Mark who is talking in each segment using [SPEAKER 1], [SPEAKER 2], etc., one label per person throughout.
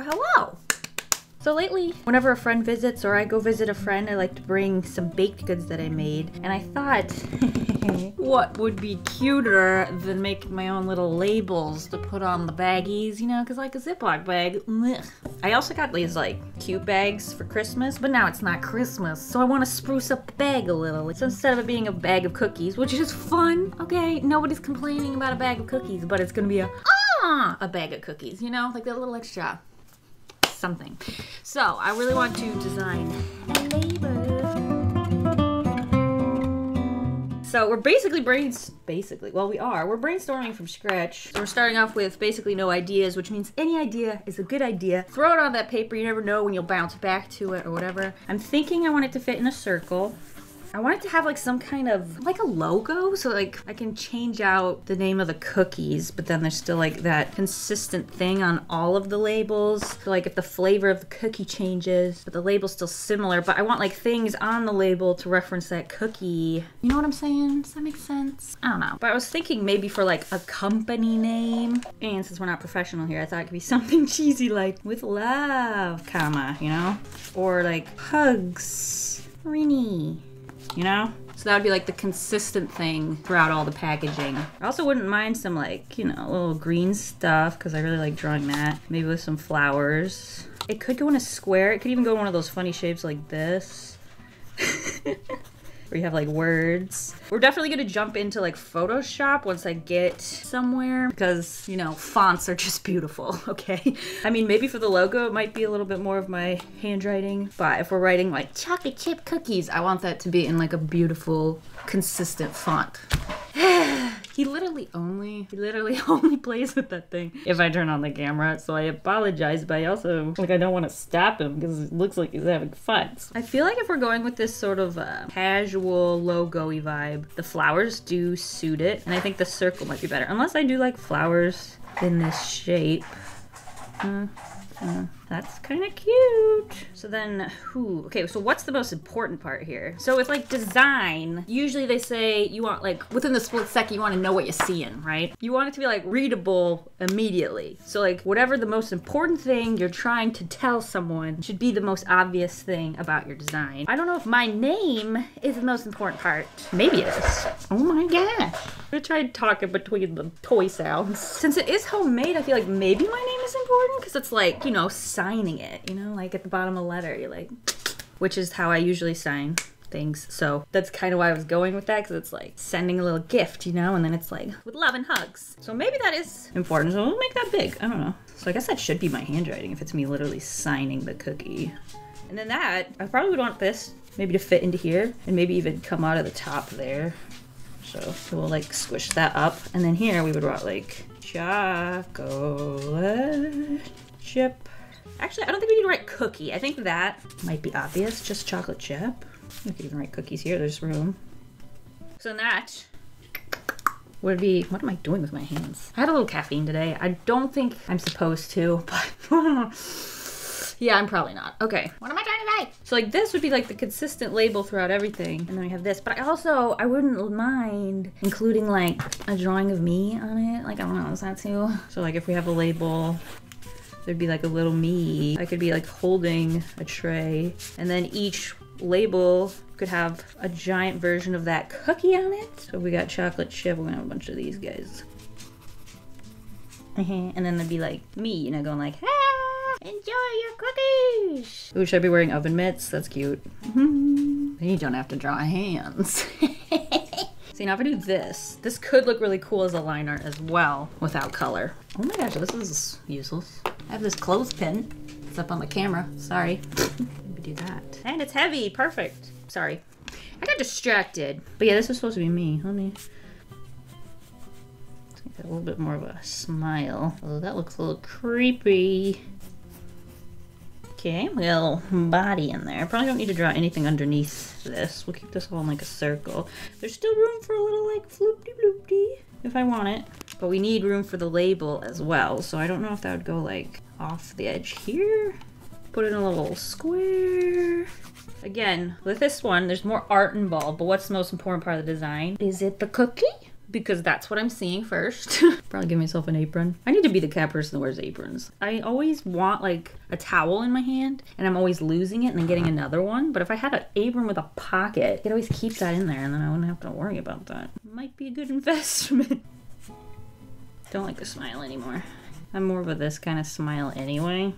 [SPEAKER 1] Hello. So lately, whenever a friend visits or I go visit a friend, I like to bring some baked goods that I made. And I thought, what would be cuter than making my own little labels to put on the baggies, you know, because like a Ziploc bag. Ugh. I also got these like cute bags for Christmas, but now it's not Christmas, so I want to spruce up the bag a little. So instead of it being a bag of cookies, which is fun, okay, nobody's complaining about a bag of cookies, but it's gonna be a ah, a bag of cookies, you know, like that little extra something. So I really want to design a. So we're basically brains basically well we are we're brainstorming from scratch. So we're starting off with basically no ideas, which means any idea is a good idea. Throw it on that paper. You never know when you'll bounce back to it or whatever. I'm thinking I want it to fit in a circle. I wanted to have like some kind of like a logo so like I can change out the name of the cookies but then there's still like that consistent thing on all of the labels. So like if the flavor of the cookie changes but the label's still similar but I want like things on the label to reference that cookie. You know what I'm saying? Does that make sense? I don't know. But I was thinking maybe for like a company name. And since we're not professional here I thought it could be something cheesy like with love comma you know? Or like hugs. Rini you know? So that would be like the consistent thing throughout all the packaging. I also wouldn't mind some like, you know, little green stuff because I really like drawing that. Maybe with some flowers. It could go in a square. It could even go in one of those funny shapes like this. where you have like words. We're definitely gonna jump into like Photoshop once I get somewhere because, you know, fonts are just beautiful, okay? I mean, maybe for the logo it might be a little bit more of my handwriting, but if we're writing like chocolate chip cookies, I want that to be in like a beautiful, consistent font. he literally only he literally only plays with that thing if I turn on the camera. So I apologize, but I also like I don't want to stop him because it looks like he's having fun. I feel like if we're going with this sort of uh, casual logo-y vibe, the flowers do suit it, and I think the circle might be better. Unless I do like flowers in this shape. Uh, uh, that's kind of cute. So then, who? Okay, so what's the most important part here? So with like design, usually they say you want like within the split second, you want to know what you're seeing, right? You want it to be like readable immediately. So like whatever the most important thing you're trying to tell someone should be the most obvious thing about your design. I don't know if my name is the most important part. Maybe it is. Oh my gosh. I tried talking between the toy sounds. Since it is homemade, I feel like maybe my name is important because it's like, you know, signing it, you know, like at the bottom of a letter, you're like, which is how I usually sign things. So that's kind of why I was going with that because it's like sending a little gift, you know, and then it's like with love and hugs. So maybe that is important. So we'll make that big. I don't know. So I guess that should be my handwriting if it's me literally signing the cookie. And then that, I probably would want this maybe to fit into here and maybe even come out of the top there. So we'll like squish that up. And then here we would write like chocolate chip. Actually, I don't think we need to write cookie. I think that might be obvious. Just chocolate chip. We could even write cookies here. There's room. So that would be, what am I doing with my hands? I had a little caffeine today. I don't think I'm supposed to, but yeah, I'm probably not. Okay, what am I trying to say? So like this would be like the consistent label throughout everything. And then we have this, but I also, I wouldn't mind including like a drawing of me on it. Like, I don't know, is that too? So like if we have a label, there'd be like a little me. I could be like holding a tray and then each label could have a giant version of that cookie on it. So we got chocolate chip, we're gonna have a bunch of these guys. and then there'd be like me, you know, going like, ah, enjoy your cookies. Ooh, should I be wearing oven mitts? That's cute. you don't have to draw hands. See, now if I do this, this could look really cool as a liner as well without color. Oh my gosh, this is useless. I have this clothespin. It's up on the camera. Sorry. Maybe do that. And it's heavy. Perfect. Sorry. I got distracted. But yeah, this was supposed to be me. Let me a little bit more of a smile. Oh, that looks a little creepy. Okay, little body in there. Probably don't need to draw anything underneath this. We'll keep this all in like a circle. There's still room for a little like floopty bloopty if I want it. But we need room for the label as well. So I don't know if that would go like off the edge here. Put in a little square. Again, with this one, there's more art involved, but what's the most important part of the design? Is it the cookie? Because that's what I'm seeing first. Probably give myself an apron. I need to be the cat person that wears aprons. I always want like a towel in my hand and I'm always losing it and then getting another one. But if I had an apron with a pocket, I could always keep that in there and then I wouldn't have to worry about that. Might be a good investment. Don't like the smile anymore. I'm more of a this kind of smile anyway.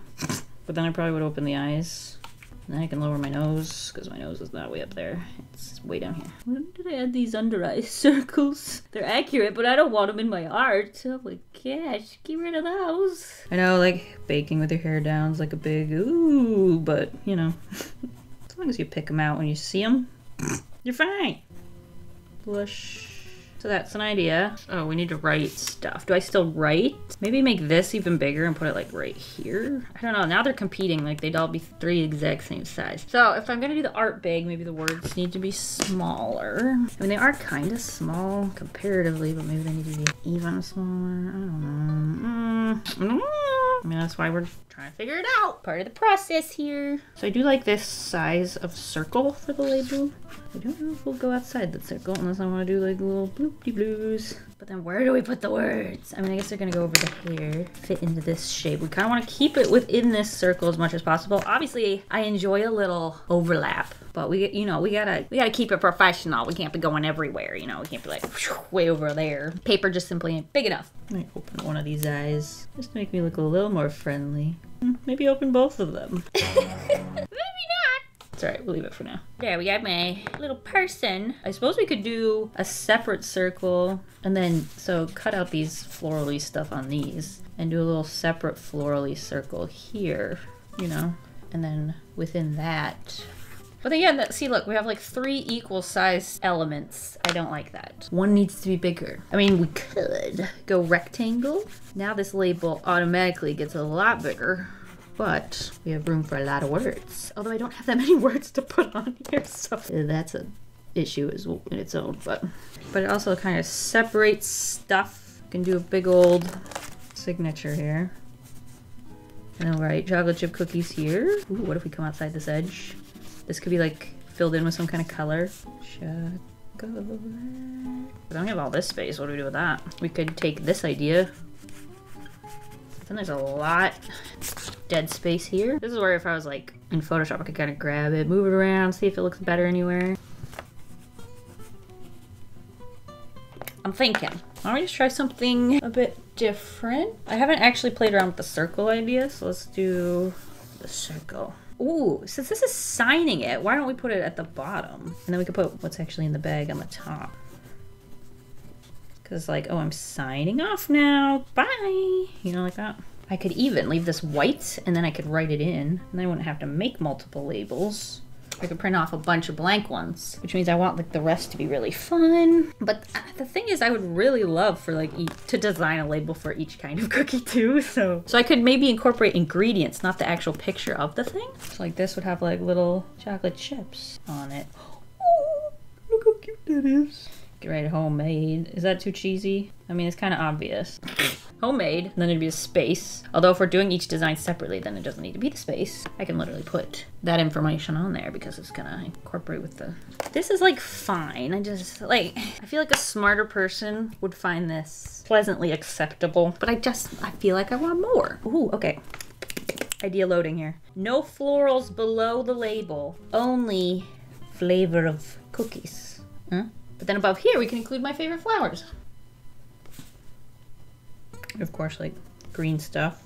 [SPEAKER 1] But then I probably would open the eyes. Then I can lower my nose, because my nose is not way up there. It's way down here. When did I add these under eye circles? They're accurate, but I don't want them in my art. Oh my gosh, get rid of those. I know, like, baking with your hair down is like a big ooh, but, you know, as long as you pick them out when you see them, you're fine. Blush. So that's an idea. Oh, we need to write stuff. Do I still write? Maybe make this even bigger and put it like right here. I don't know. Now they're competing. Like they'd all be three exact same size. So if I'm gonna do the art big, maybe the words need to be smaller. I mean, they are kind of small comparatively, but maybe they need to be even smaller. I don't know. Mm, know. I mean, that's why we're trying to figure it out. Part of the process here. So I do like this size of circle for the label. I don't know if we'll go outside the circle unless I want to do like little bloopy blues. But then where do we put the words? I mean, I guess they're gonna go over the hair, fit into this shape. We kind of want to keep it within this circle as much as possible. Obviously, I enjoy a little overlap, but we, you know, we gotta, we gotta keep it professional. We can't be going everywhere, you know. We can't be like way over there. Paper just simply ain't big enough. Let me open one of these eyes just to make me look a little more friendly. Hmm, maybe open both of them. It's alright, we'll leave it for now. There, we got my little person. I suppose we could do a separate circle and then, so cut out these florally stuff on these and do a little separate florally circle here, you know? And then within that, but again, that, see, look, we have like three equal size elements. I don't like that. One needs to be bigger. I mean, we could go rectangle. Now this label automatically gets a lot bigger but we have room for a lot of words. Although I don't have that many words to put on here, so that's an issue in its own. But but it also kind of separates stuff. You can do a big old signature here. And then write chocolate chip cookies here. Ooh, what if we come outside this edge? This could be like filled in with some kind of color. Chocolate. I don't have all this space. What do we do with that? We could take this idea. Then there's a lot dead space here. This is where if I was like in Photoshop, I could kind of grab it, move it around, see if it looks better anywhere. I'm thinking. Why don't we just try something a bit different? I haven't actually played around with the circle idea, so let's do the circle. Ooh, since this is signing it, why don't we put it at the bottom? And then we could put what's actually in the bag on the top. Because like, oh, I'm signing off now. Bye. You know, like that. I could even leave this white and then I could write it in and I wouldn't have to make multiple labels. I could print off a bunch of blank ones, which means I want like the rest to be really fun. But uh, the thing is, I would really love for like e to design a label for each kind of cookie too. So, so I could maybe incorporate ingredients, not the actual picture of the thing. So like this would have like little chocolate chips on it. Oh, look how cute that is. Right, homemade. Is that too cheesy? I mean, it's kind of obvious. homemade, then it'd be a space. Although if we're doing each design separately, then it doesn't need to be the space. I can literally put that information on there because it's gonna incorporate with the... This is like fine. I just, like, I feel like a smarter person would find this pleasantly acceptable. But I just, I feel like I want more. Ooh, okay. Idea loading here. No florals below the label. Only flavor of cookies. Huh? But then above here, we can include my favorite flowers. Of course, like green stuff.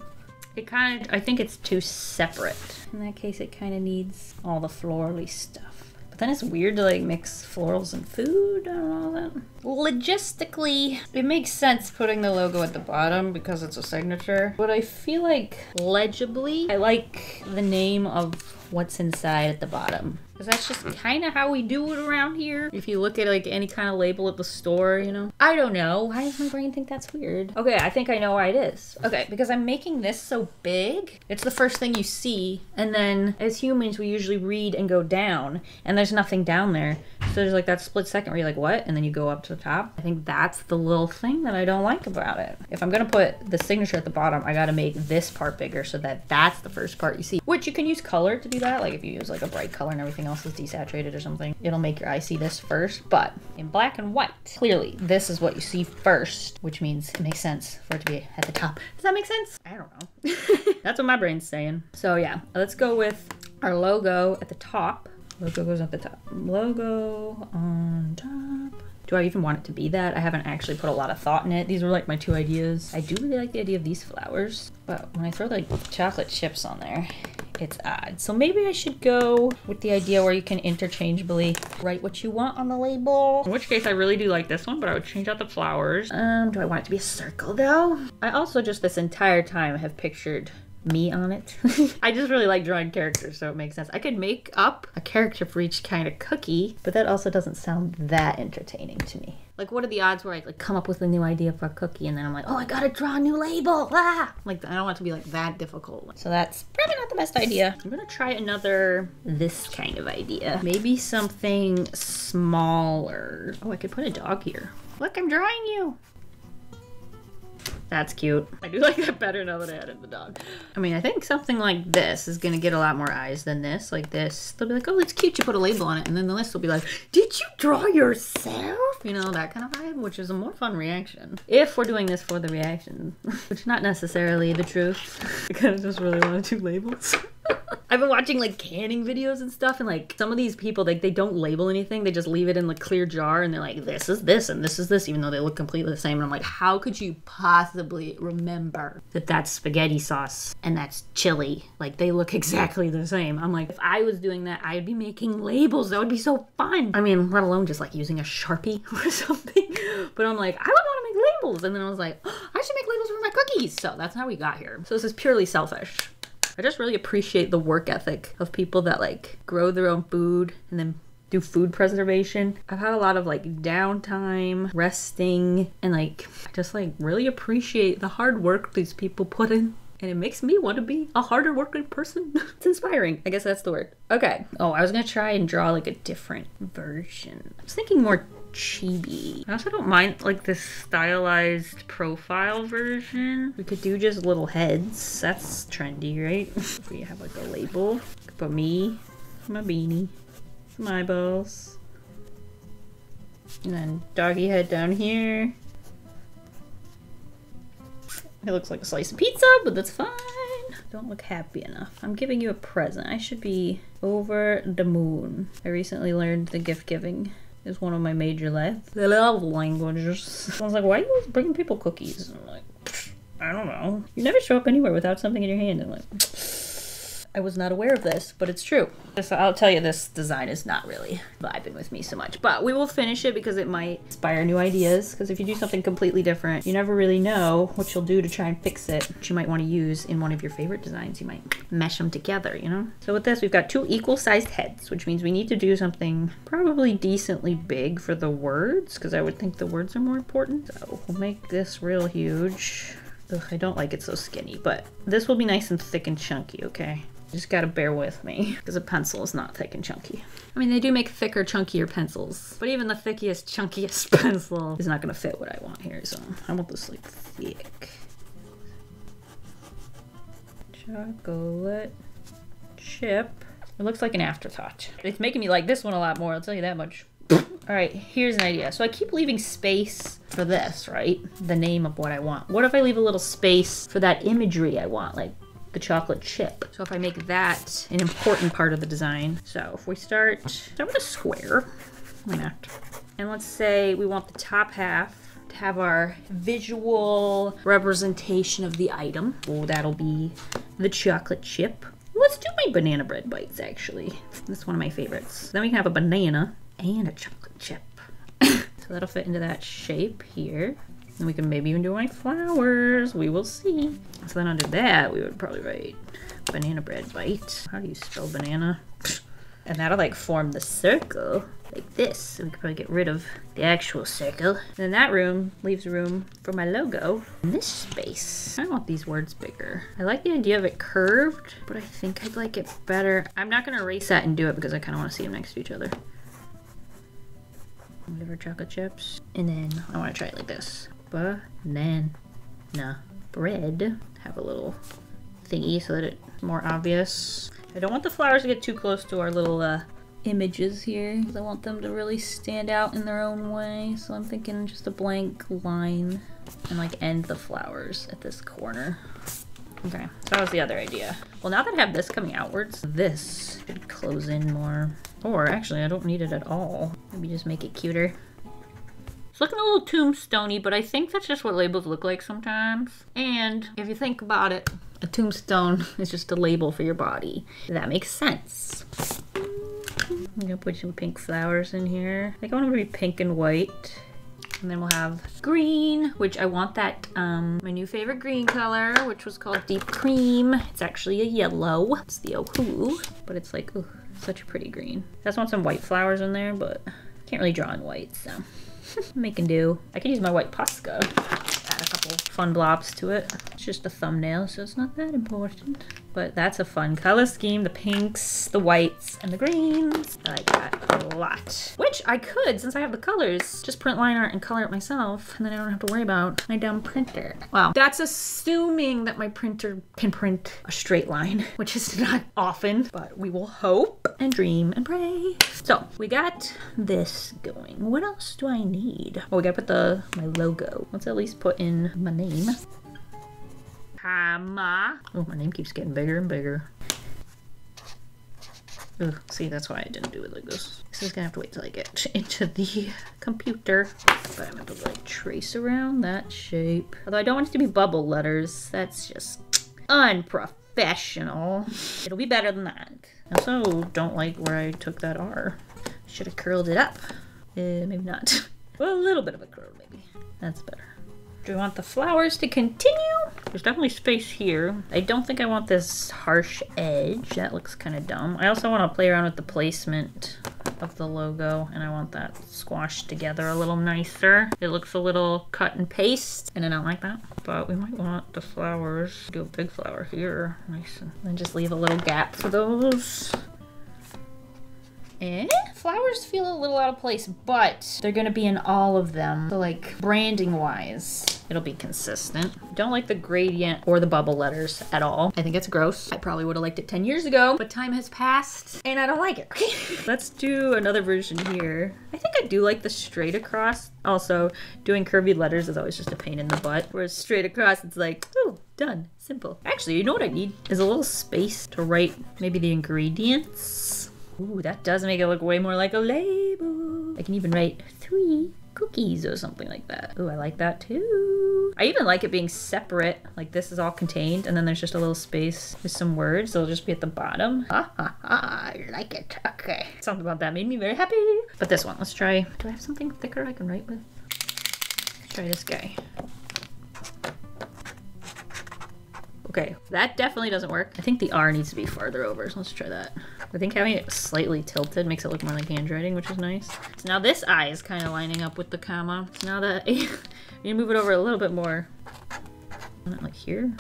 [SPEAKER 1] It kind of, I think it's too separate. In that case, it kind of needs all the florally stuff. But then it's weird to like mix florals and food and all that. Logistically, it makes sense putting the logo at the bottom because it's a signature. But I feel like legibly, I like the name of what's inside at the bottom. Because that's just kind of how we do it around here. If you look at like any kind of label at the store, you know. I don't know. Why does my brain think that's weird? Okay, I think I know why it is. Okay, because I'm making this so big, it's the first thing you see. And then as humans, we usually read and go down. And there's nothing down there. So there's like that split second where you're like, what? And then you go up to the top. I think that's the little thing that I don't like about it. If I'm to put the signature at the bottom, I got to make this part bigger so that that's the first part you see. Which you can use color to do that. Like if you use like a bright color and everything else is desaturated or something, it'll make your eye see this first. But in black and white, clearly this is what you see first, which means it makes sense for it to be at the top. Does that make sense? I don't know. That's what my brain's saying. So yeah, let's go with our logo at the top. Logo goes at the top. Logo on top. Do I even want it to be that? I haven't actually put a lot of thought in it. These were like my two ideas. I do really like the idea of these flowers, but when I throw like chocolate chips on there, it's odd. So maybe I should go with the idea where you can interchangeably write what you want on the label. In which case I really do like this one, but I would change out the flowers. Um, do I want it to be a circle though? I also just this entire time have pictured me on it. I just really like drawing characters, so it makes sense. I could make up a character for each kind of cookie, but that also doesn't sound that entertaining to me. Like, what are the odds where I like come up with a new idea for a cookie and then I'm like, oh, I gotta draw a new label. Ah! Like, I don't want it to be like that difficult. So that's probably not the best idea. I'm gonna try another this kind of idea. Maybe something smaller. Oh, I could put a dog here. Look, I'm drawing you. That's cute. I do like that better now that I added the dog. I mean, I think something like this is gonna get a lot more eyes than this. Like this, they'll be like, oh, it's cute, you put a label on it. And then the list will be like, did you draw yourself? You know, that kind of vibe, which is a more fun reaction. If we're doing this for the reaction, which not necessarily the truth. I kind of just really want to do labels. I've been watching like canning videos and stuff, and like some of these people, like they don't label anything. They just leave it in the clear jar, and they're like, "This is this, and this is this," even though they look completely the same. And I'm like, how could you possibly remember that that's spaghetti sauce and that's chili? Like they look exactly the same. I'm like, if I was doing that, I'd be making labels. That would be so fun. I mean, let alone just like using a sharpie or something. But I'm like, I would want to make labels, and then I was like, oh, I should make labels for my cookies. So that's how we got here. So this is purely selfish. I just really appreciate the work ethic of people that like grow their own food and then do food preservation. I've had a lot of like downtime, resting, and like just like really appreciate the hard work these people put in. And it makes me want to be a harder working person. it's inspiring. I guess that's the word. Okay. Oh, I was gonna try and draw like a different version. I was thinking more chibi. I also don't mind like this stylized profile version. We could do just little heads. That's trendy, right? we have like a label. Put me, my beanie, my eyeballs. And then doggy head down here. It looks like a slice of pizza, but that's fine. Don't look happy enough. I'm giving you a present. I should be over the moon. I recently learned the gift giving is one of my major life love languages. I was like, why are you bringing people cookies? And I'm like, I don't know. You never show up anywhere without something in your hand. And I'm like, I was not aware of this, but it's true. So I'll tell you, this design is not really vibing with me so much, but we will finish it because it might inspire new ideas. Because if you do something completely different, you never really know what you'll do to try and fix it, which you might want to use in one of your favorite designs. You might mesh them together, you know? So with this, we've got two equal sized heads, which means we need to do something probably decently big for the words, because I would think the words are more important. So we'll make this real huge. Ugh, I don't like it so skinny, but this will be nice and thick and chunky, okay? Just gotta bear with me because a pencil is not thick and chunky. I mean, they do make thicker, chunkier pencils, but even the thickest, chunkiest pencil is not gonna fit what I want here. So I want this like thick. Chocolate chip. It looks like an afterthought. It's making me like this one a lot more, I'll tell you that much. All right, here's an idea. So I keep leaving space for this, right? The name of what I want. What if I leave a little space for that imagery I want? Like the chocolate chip. So if I make that an important part of the design. So if we start, start with a square, why not? And let's say we want the top half to have our visual representation of the item. Oh, that'll be the chocolate chip. Let's do my banana bread bites, actually. That's one of my favorites. Then we can have a banana and a chocolate chip. so that'll fit into that shape here. And we can maybe even do my flowers. We will see. So then under that, we would probably write banana bread bite. How do you spell banana? And that'll like form the circle like this. And we could probably get rid of the actual circle. And then that room leaves room for my logo in this space. I want these words bigger. I like the idea of it curved, but I think I'd like it better. I'm not gonna erase that and do it because I kind of want to see them next to each other. Whatever chocolate chips. And then I want to try it like this banana bread have a little thingy so that it's more obvious. I don't want the flowers to get too close to our little uh, images here. I want them to really stand out in their own way. So I'm thinking just a blank line and like end the flowers at this corner. Okay, so that was the other idea. Well, now that I have this coming outwards, this should close in more. Or actually, I don't need it at all. Maybe just make it cuter. It's looking a little tombstoney, but I think that's just what labels look like sometimes. And if you think about it, a tombstone is just a label for your body. That makes sense. I'm gonna put some pink flowers in here. I think I want them to be pink and white. And then we'll have green, which I want that, um, my new favorite green color, which was called Deep Cream. It's actually a yellow. It's the Ohuhu, but it's like, ooh, such a pretty green. I just want some white flowers in there, but can't really draw in white, so making do. I could use my white Posca. Add a couple fun blobs to it. It's just a thumbnail, so it's not that important. But that's a fun color scheme. The pinks, the whites, and the greens. I like that a lot. Which I could, since I have the colors, just print line art and color it myself, and then I don't have to worry about my dumb printer. Wow. That's assuming that my printer can print a straight line, which is not often, but we will hope and dream and pray. So we got this going. What else do I need? Oh, we gotta put the my logo. Let's at least put in my name. Hama. Oh, my name keeps getting bigger and bigger. Ugh, see, that's why I didn't do it like this. This is gonna have to wait till I get into the computer. But I'm gonna like trace around that shape. Although I don't want it to be bubble letters. That's just unprofessional. It'll be better than that. I also don't like where I took that R. Should have curled it up. Uh, maybe not. well, a little bit of a curl, maybe. That's better. Do we want the flowers to continue? There's definitely space here. I don't think I want this harsh edge. That looks kind of dumb. I also want to play around with the placement of the logo and I want that squashed together a little nicer. It looks a little cut and paste and I don't like that. But we might want the flowers. Do a big flower here. Nice. And then just leave a little gap for those. Eh? Flowers feel a little out of place, but they're gonna be in all of them. So like branding wise, it'll be consistent. Don't like the gradient or the bubble letters at all. I think it's gross. I probably would have liked it 10 years ago, but time has passed and I don't like it. Let's do another version here. I think I do like the straight across. Also, doing curvy letters is always just a pain in the butt. Whereas straight across, it's like, oh, done, simple. Actually, you know what I need? Is a little space to write maybe the ingredients. Ooh, that does make it look way more like a label. I can even write three cookies or something like that. Ooh, I like that too. I even like it being separate, like this is all contained, and then there's just a little space with some words. They'll just be at the bottom. Ha ha ha, I like it. Okay. Something about that made me very happy. But this one, let's try. Do I have something thicker I can write with? Let's try this guy. Okay, that definitely doesn't work. I think the R needs to be farther over, so let's try that. I think having it slightly tilted makes it look more like handwriting, which is nice. So now this eye is kind of lining up with the comma. So now that you move it over a little bit more. Like here?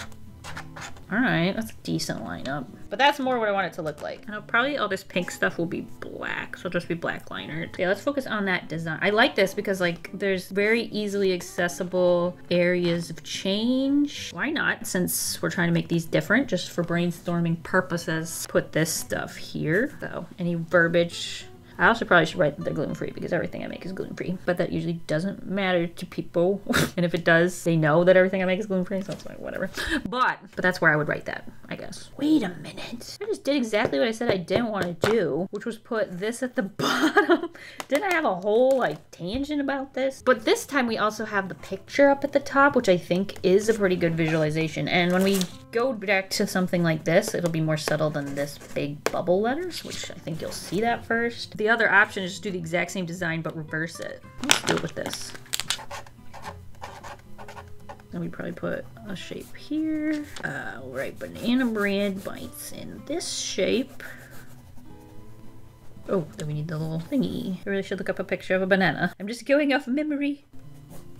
[SPEAKER 1] Alright, that's a decent lineup. But that's more what I want it to look like. I know probably all this pink stuff will be black, so it'll just be black liner. Yeah, let's focus on that design. I like this because like there's very easily accessible areas of change. Why not, since we're trying to make these different, just for brainstorming purposes, put this stuff here. So any verbiage I also probably should write that they're gluten free because everything I make is gluten free. But that usually doesn't matter to people. and if it does, they know that everything I make is gluten free, so it's like whatever. But but that's where I would write that, Guess. Wait a minute. I just did exactly what I said I didn't want to do, which was put this at the bottom. didn't I have a whole like tangent about this? But this time we also have the picture up at the top, which I think is a pretty good visualization. And when we go back to something like this, it'll be more subtle than this big bubble letters, which I think you'll see that first. The other option is just do the exact same design but reverse it. Let's do it with this. Then we probably put a shape here. Uh, banana bread bites in this shape. Oh, then we need the little thingy. I really should look up a picture of a banana. I'm just going off memory.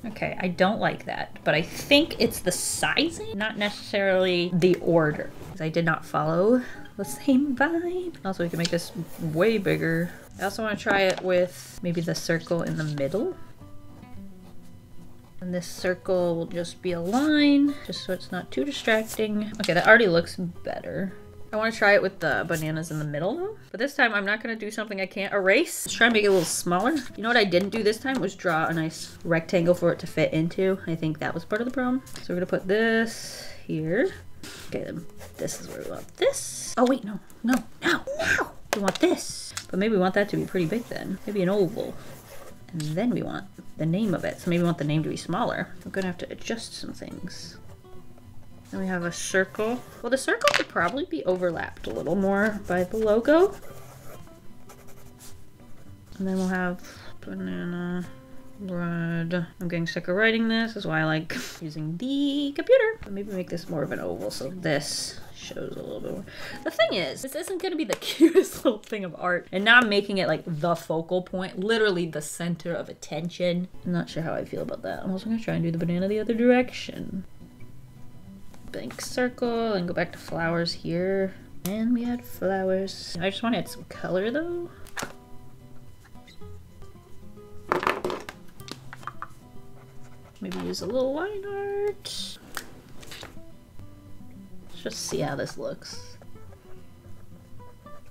[SPEAKER 1] Okay, I don't like that, but I think it's the sizing, not necessarily the order. Because I did not follow the same vibe. Also, we can make this way bigger. I also want to try it with maybe the circle in the middle. And this circle will just be a line, just so it's not too distracting. Okay, that already looks better. I want to try it with the bananas in the middle. But this time I'm not going to do something I can't erase. Let's try and make it a little smaller. You know what I didn't do this time was draw a nice rectangle for it to fit into. I think that was part of the problem. So we're going to put this here. Okay, then this is where we want this. Oh wait, no, no, no, no. We want this. But maybe we want that to be pretty big then. Maybe an oval. And then we want the name of it. So maybe we want the name to be smaller. We're to have to adjust some things. Then we have a circle. Well, the circle could probably be overlapped a little more by the logo. And then we'll have banana red. I'm getting sick of writing this. That's why I like using the computer. But maybe make this more of an oval so this shows a little bit more. The thing is, this isn't to be the cutest little thing of art. And now I'm making it like the focal point, literally the center of attention. I'm not sure how I feel about that. I'm also to try and do the banana the other direction blank circle and go back to flowers here. And we had flowers. I just want to add some color though. Maybe use a little line art. Let's just see how this looks.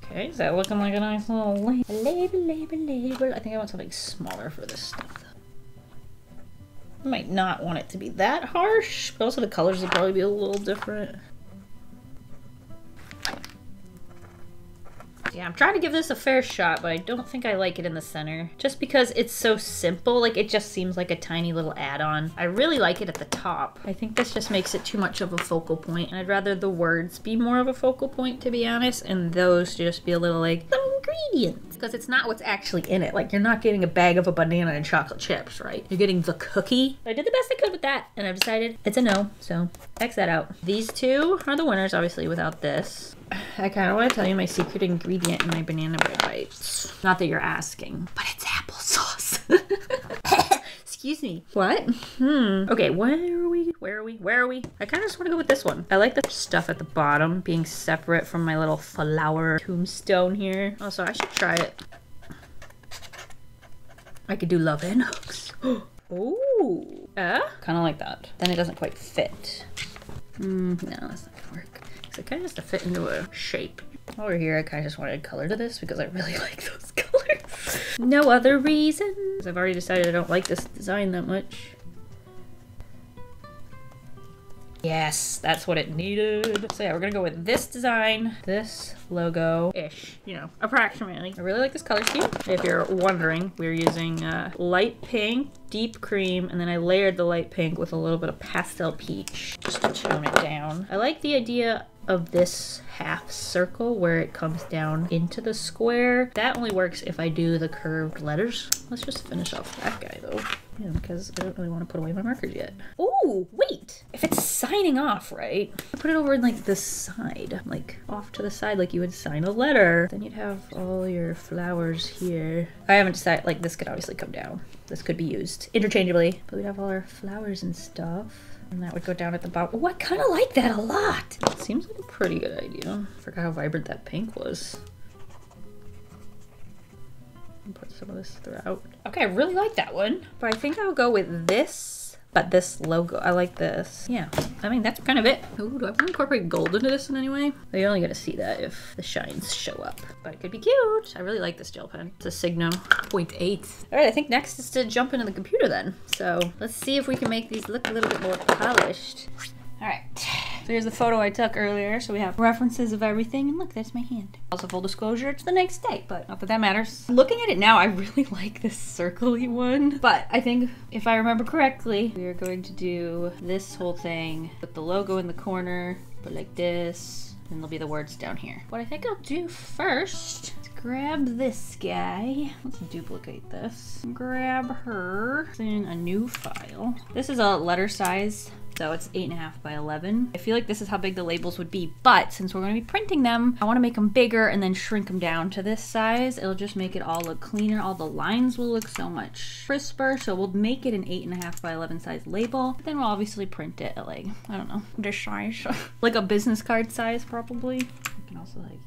[SPEAKER 1] Okay, is that looking like a nice little label, label, label, label? I think I want something smaller for this stuff though. I might not want it to be that harsh, but also the colors will probably be a little different. Yeah, I'm trying to give this a fair shot, but I don't think I like it in the center. Just because it's so simple, like it just seems like a tiny little add-on. I really like it at the top. I think this just makes it too much of a focal point, and I'd rather the words be more of a focal point, to be honest, and those just be a little like, the ingredients because it's not what's actually in it. Like you're not getting a bag of a banana and chocolate chips, right? You're getting the cookie. I did the best I could with that and I've decided it's a no. So X that out. These two are the winners, obviously, without this. I kind of want to tell you my secret ingredient in my banana bread bites. Not that you're asking, but it's applesauce. Excuse me. What? Hmm. Okay, where are we? Where are we? Where are we? I kind of just want to go with this one. I like the stuff at the bottom being separate from my little flower tombstone here. Also, I should try it. I could do love and hooks. Ooh. Uh? Kind of like that. Then it doesn't quite fit. Mm, no, that's not gonna work. It kind of has to fit into a shape. Over here, I kind of just wanted color to this because I really like those colors. no other reason. I've already decided I don't like this design that much. Yes, that's what it needed. So yeah, we're gonna go with this design, this logo-ish, you know, approximately. I really like this color scheme. If you're wondering, we're using uh, light pink, deep cream, and then I layered the light pink with a little bit of pastel peach just to tone it down. I like the idea of this half circle where it comes down into the square. That only works if I do the curved letters. Let's just finish off that guy though. Yeah, because I don't really want to put away my markers yet. Oh, wait! If it's signing off, right? Put it over in like the side, like off to the side like you would sign a letter. Then you'd have all your flowers here. I haven't decided, like this could obviously come down. This could be used interchangeably. But we'd have all our flowers and stuff. And that would go down at the bottom. Oh, I kind of like that a lot. It seems like a pretty good idea. Forgot how vibrant that pink was. Put some of this throughout. Okay, I really like that one. But I think I'll go with this but this logo, I like this. Yeah, I mean, that's kind of it. Ooh, do I want to incorporate gold into this in any way? You're only gonna see that if the shines show up. But it could be cute. I really like this gel pen. It's a Signo 0.8. All right, I think next is to jump into the computer then. So let's see if we can make these look a little bit more polished. All right, so here's the photo I took earlier. So we have references of everything, and look, there's my hand. Also, full disclosure, it's the next day, but not that that matters. Looking at it now, I really like this circly one, but I think if I remember correctly, we are going to do this whole thing with the logo in the corner, but like this, and there'll be the words down here. What I think I'll do first grab this guy. Let's duplicate this. Grab her in a new file. This is a letter size so it's 8.5 by 11. I feel like this is how big the labels would be, but since we're going to be printing them, I want to make them bigger and then shrink them down to this size. It'll just make it all look cleaner. All the lines will look so much crisper. So we'll make it an 8.5 by 11 size label. Then we'll obviously print it at like, I don't know, this size. like a business card size probably. You can also like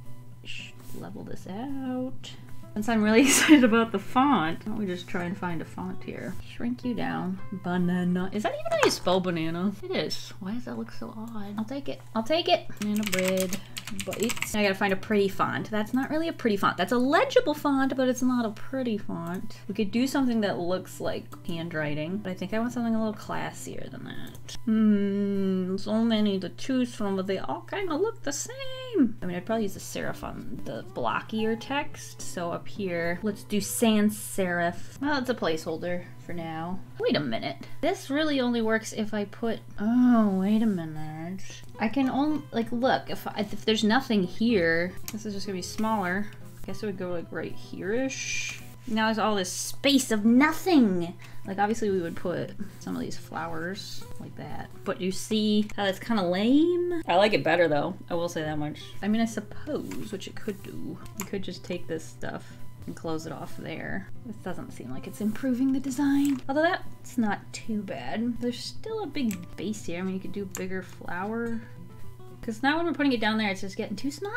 [SPEAKER 1] level this out. Since I'm really excited about the font, why don't we just try and find a font here? Shrink you down. Banana. Is that even how you spell banana? It is. Why does that look so odd? I'll take it. I'll take it. Banana bread bites. I gotta find a pretty font. That's not really a pretty font. That's a legible font, but it's not a pretty font. We could do something that looks like handwriting, but I think I want something a little classier than that. Hmm, so many to choose from, but they all kind of look the same. I mean, I'd probably use the serif on the blockier text. So up here, let's do sans serif. Well, it's a placeholder for now. Wait a minute. This really only works if I put, oh, wait a minute. I can only, like, look, if, I, if there's nothing here, this is just gonna be smaller. I guess it would go like right here-ish. Now there's all this space of nothing. Like obviously we would put some of these flowers like that. But you see how that's kind of lame? I like it better though. I will say that much. I mean, I suppose, which it could do. You could just take this stuff and close it off there. This doesn't seem like it's improving the design. Although that's not too bad. There's still a big base here. I mean, you could do bigger flower. Because now when we're putting it down there, it's just getting too small.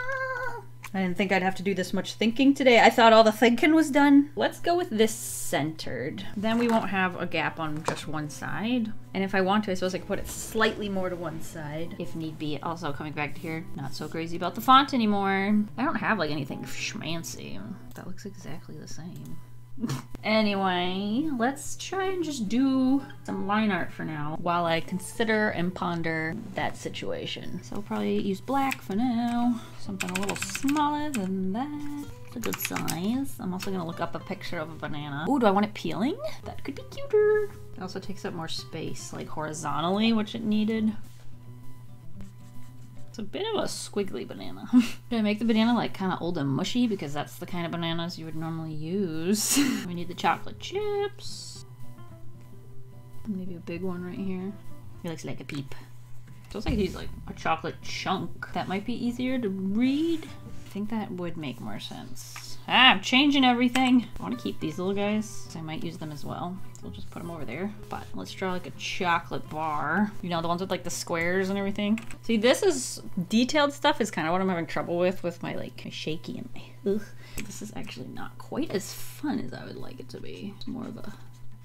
[SPEAKER 1] I didn't think I'd have to do this much thinking today. I thought all the thinking was done. Let's go with this centered. Then we won't have a gap on just one side. And if I want to, I suppose I could put it slightly more to one side if need be. Also coming back to here, not so crazy about the font anymore. I don't have like anything schmancy. That looks exactly the same. Anyway, let's try and just do some line art for now while I consider and ponder that situation. So I'll probably use black for now. Something a little smaller than that. It's a good size. I'm also gonna look up a picture of a banana. Oh, do I want it peeling? That could be cuter. It also takes up more space, like horizontally, which it needed. It's a bit of a squiggly banana. I make the banana like kind of old and mushy because that's the kind of bananas you would normally use. we need the chocolate chips. Maybe a big one right here. He looks like a peep. Feels like he's like a chocolate chunk. That might be easier to read. I think that would make more sense. Ah, I'm changing everything. I want to keep these little guys. I might use them as well. We'll just put them over there. But let's draw like a chocolate bar. You know, the ones with like the squares and everything. See, this is detailed stuff is kind of what I'm having trouble with with my like my shaky and my ugh. This is actually not quite as fun as I would like it to be. It's more of a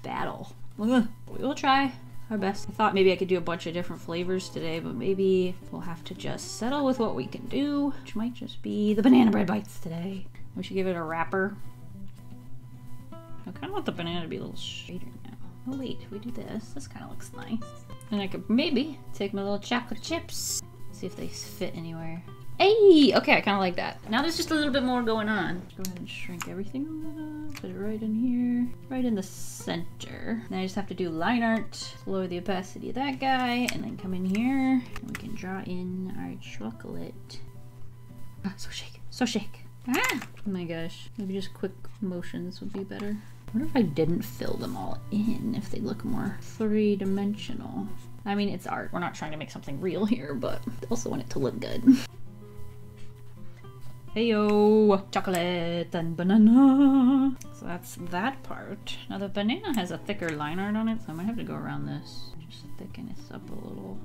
[SPEAKER 1] battle. We will try our best. I thought maybe I could do a bunch of different flavors today, but maybe we'll have to just settle with what we can do, which might just be the banana bread bites today. We should give it a wrapper. I kind of want the banana to be a little straighter now. Oh wait, we do this, this kind of looks nice. And I could maybe take my little chocolate chips, see if they fit anywhere. Hey, okay, I kind of like that. Now there's just a little bit more going on. Go ahead and shrink everything. Put it right in here, right in the center. Now I just have to do line art, lower the opacity of that guy, and then come in here, and we can draw in our chocolate. Ah, so shake, so shake. Ah! Oh my gosh. Maybe just quick motions would be better. I wonder if I didn't fill them all in, if they look more three-dimensional. I mean, it's art. We're not trying to make something real here, but I also want it to look good. Heyo! Chocolate and banana! So that's that part. Now the banana has a thicker line art on it, so I might have to go around this. Just thicken this up a little.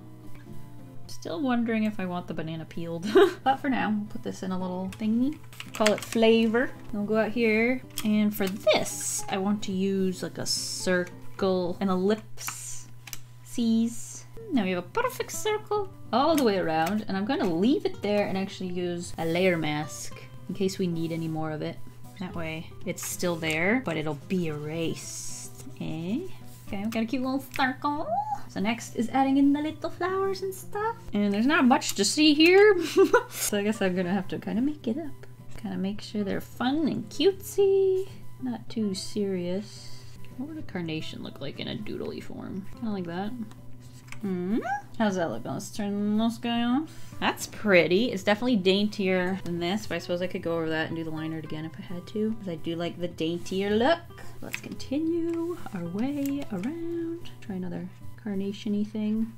[SPEAKER 1] Still wondering if I want the banana peeled. but for now, we'll put this in a little thingy. Call it flavor. We'll go out here. And for this, I want to use like a circle, an ellipse. C's. Now we have a perfect circle all the way around. And I'm going to leave it there and actually use a layer mask in case we need any more of it. That way it's still there, but it'll be erased. Eh? Okay, we got a cute little circle. So next is adding in the little flowers and stuff. And there's not much to see here. so I guess I'm gonna have to kind of make it up. Kind of make sure they're fun and cutesy. Not too serious. What would a carnation look like in a doodly form? Kind of like that. Hmm? How's that look? Let's turn this guy off. That's pretty. It's definitely daintier than this, but I suppose I could go over that and do the liner again if I had to. Because I do like the daintier look. Let's continue our way around. Try another carnation-y thing.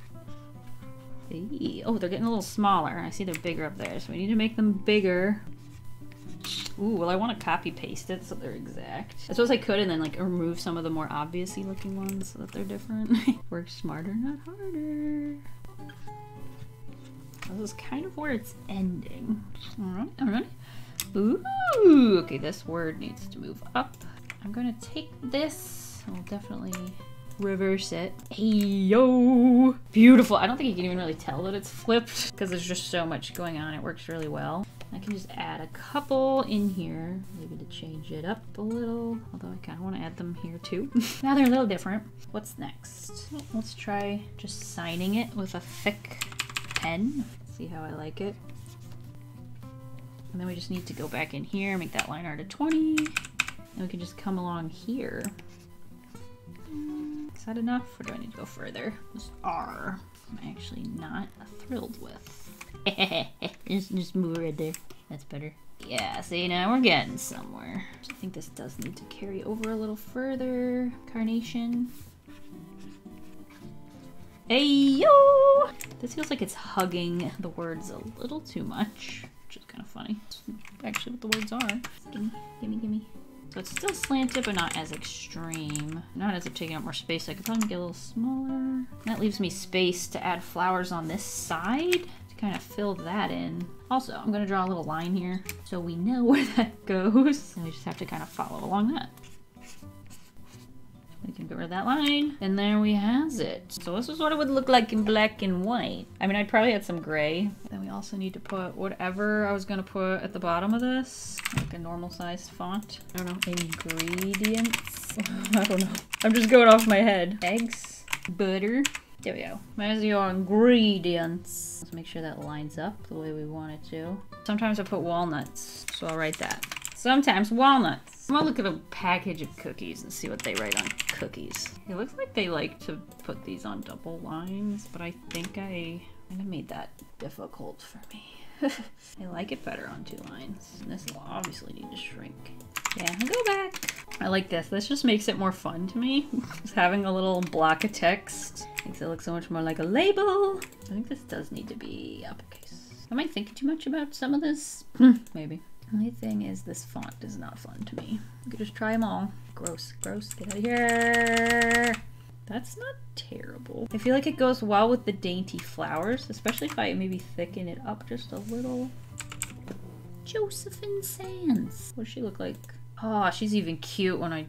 [SPEAKER 1] Oh, they're getting a little smaller. I see they're bigger up there, so we need to make them bigger. Ooh, well I want to copy paste it so they're exact. I suppose I could and then like remove some of the more obviously looking ones so that they're different. Work smarter, not harder. This is kind of where it's ending. Alright, alright. Ooh, okay, this word needs to move up. I'm gonna take this. I'll definitely reverse it. Hey, yo! Beautiful. I don't think you can even really tell that it's flipped because there's just so much going on. It works really well. I can just add a couple in here, maybe to change it up a little, although I kind of want to add them here too. now they're a little different. What's next? Let's try just signing it with a thick pen. See how I like it. And then we just need to go back in here, make that line art a 20. And we can just come along here. Is that enough, or do I need to go further? This R, I'm actually not thrilled with. just, just move it right there. That's better. Yeah, see, now we're getting somewhere. I think this does need to carry over a little further. Carnation. Hey, yo! This feels like it's hugging the words a little too much, which is kind of funny. It's actually what the words are. Gimme, gimme, gimme. So it's still slanted, but not as extreme. Not as ends up taking up more space. I could probably get a little smaller. That leaves me space to add flowers on this side kind of fill that in. Also, I'm to draw a little line here so we know where that goes. And we just have to kind of follow along that. We can get rid of that line. And there we has it. So this is what it would look like in black and white. I mean, I'd probably add some gray. Then we also need to put whatever I was to put at the bottom of this. Like a normal sized font. I don't know, ingredients. I don't know. I'm just going off my head. Eggs, butter, there we go. There's your ingredients. Let's make sure that lines up the way we want it to. Sometimes I put walnuts, so I'll write that. Sometimes walnuts. I'm gonna look at a package of cookies and see what they write on cookies. It looks like they like to put these on double lines, but I think I kind of made that difficult for me. I like it better on two lines. This will obviously need to shrink. Yeah, go back. I like this. This just makes it more fun to me. just having a little block of text makes it look so much more like a label. I think this does need to be uppercase. Am I thinking too much about some of this? Hmm, maybe. The only thing is this font is not fun to me. You could just try them all. Gross, gross, get out of here. That's not terrible. I feel like it goes well with the dainty flowers, especially if I maybe thicken it up just a little. Josefin Sans. What does she look like? Oh, she's even cute when I...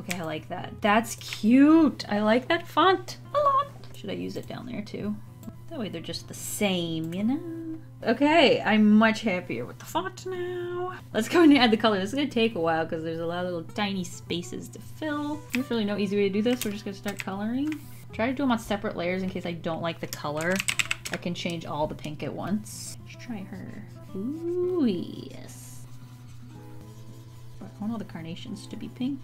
[SPEAKER 1] Okay, I like that. That's cute. I like that font a lot. Should I use it down there too? That way they're just the same, you know? Okay, I'm much happier with the font now. Let's go and add the color. This is gonna take a while because there's a lot of little tiny spaces to fill. There's really no easy way to do this. We're just gonna start coloring. Try to do them on separate layers in case I don't like the color. I can change all the pink at once. Let's try her. Ooh, yes. I want all the carnations to be pink.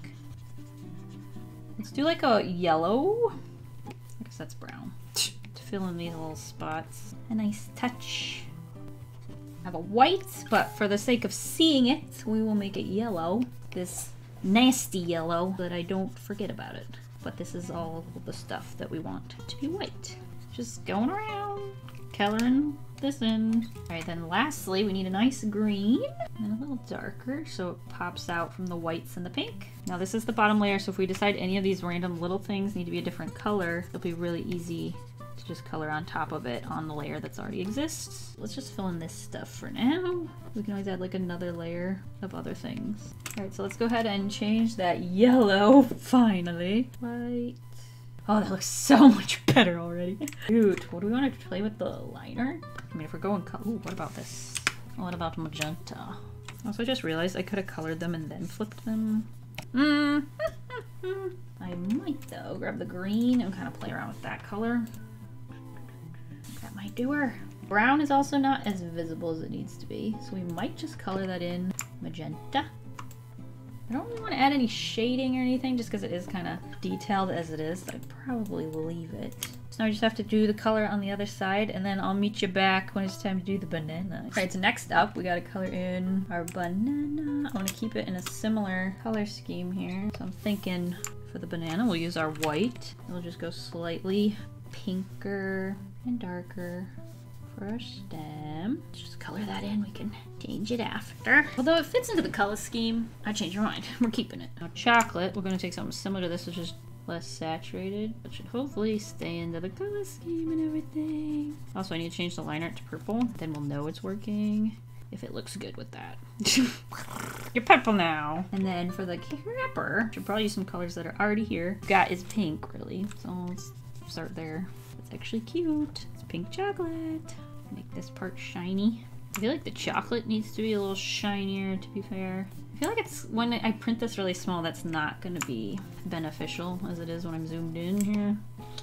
[SPEAKER 1] Let's do like a yellow. I guess that's brown. to fill in these little spots. A nice touch. I have a white, but for the sake of seeing it, we will make it yellow. This nasty yellow, that I don't forget about it. But this is all the stuff that we want to be white. Just going around, coloring this in. All right, then lastly, we need a nice green and a little darker so it pops out from the whites and the pink. Now this is the bottom layer, so if we decide any of these random little things need to be a different color, it'll be really easy to just color on top of it on the layer that's already exists. Let's just fill in this stuff for now. We can always add like another layer of other things. All right, so let's go ahead and change that yellow, finally. White. Oh, that looks so much better already. Dude, what do we want to play with the liner? I mean, if we're going, ooh, what about this? What about magenta? Also, I just realized I could have colored them and then flipped them. Hmm. I might, though, grab the green and kind of play around with that color. That might do her. Brown is also not as visible as it needs to be, so we might just color that in magenta. I don't really want to add any shading or anything just because it is kind of detailed as it is. I'd probably leave it. So now I just have to do the color on the other side and then I'll meet you back when it's time to do the banana. All right, so next up we got to color in our banana. I want to keep it in a similar color scheme here. So I'm thinking for the banana we'll use our white. We'll just go slightly pinker and darker our stem. Just color that in. We can change it after. Although it fits into the color scheme, I changed my mind. We're keeping it. Now chocolate, we're to take something similar to this, which is less saturated, but should hopefully stay into the color scheme and everything. Also, I need to change the liner to purple. Then we'll know it's working. if it looks good with that. You're purple now. And then for the wrapper, should probably use some colors that are already here. Got is pink, really. So let's start there. It's actually cute. Pink chocolate. Make this part shiny. I feel like the chocolate needs to be a little shinier, to be fair. I feel like it's when I print this really small, that's not going to be beneficial as it is when I'm zoomed in here.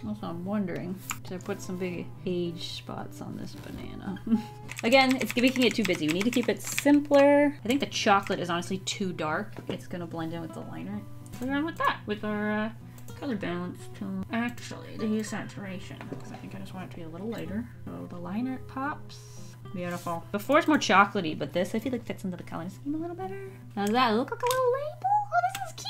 [SPEAKER 1] Also, I'm wondering, should I put some big age spots on this banana? Again, it's making it too busy. We need to keep it simpler. I think the chocolate is honestly too dark. It's going to blend in with the liner. What's wrong with that? With our uh, color balance tone. Actually, to use saturation, because I think I just want it to be a little lighter. So the liner pops. Beautiful. Before it's more chocolatey, but this I feel like fits into the color scheme a little better. Does that look like a little label? Oh, this is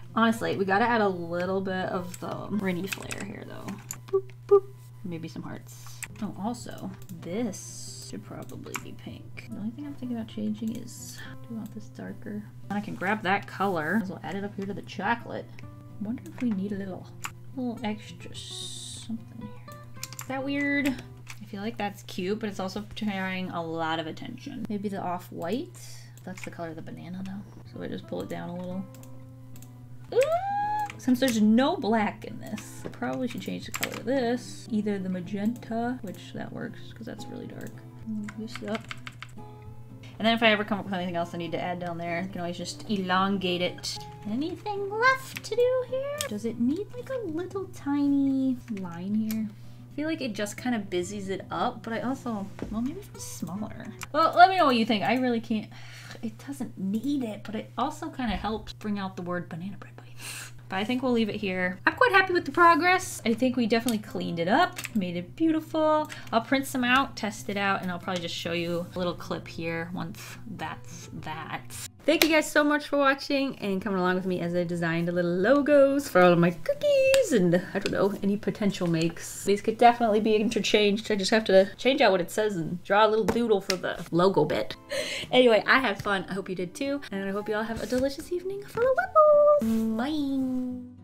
[SPEAKER 1] cute! Honestly, we gotta add a little bit of the rainy flair here though. Boop, boop. Maybe some hearts. Oh, also, this should probably be pink. The only thing I'm thinking about changing is, do I want this darker? And I can grab that color. As I'll add it up here to the chocolate. Wonder if we need a little, little extra something here. Is that weird? I feel like that's cute, but it's also drawing a lot of attention. Maybe the off-white? That's the color of the banana though. So I just pull it down a little. Ooh! Since there's no black in this, I probably should change the color of this. Either the magenta, which that works because that's really dark. Move this up. And then if I ever come up with anything else I need to add down there, I can always just elongate it. Anything left to do here? Does it need like a little tiny line here? I feel like it just kind of busies it up, but I also, well, maybe it's smaller. Well, let me know what you think. I really can't, it doesn't need it, but it also kind of helps bring out the word banana bread bites. But I think we'll leave it here. I'm quite happy with the progress. I think we definitely cleaned it up, made it beautiful. I'll print some out, test it out, and I'll probably just show you a little clip here once that's that. Thank you guys so much for watching and coming along with me as I designed a little logos for all of my cookies and I don't know, any potential makes. These could definitely be interchanged. I just have to change out what it says and draw a little doodle for the logo bit. anyway, I had fun. I hope you did too. And I hope you all have a delicious evening full of webbles. Bye.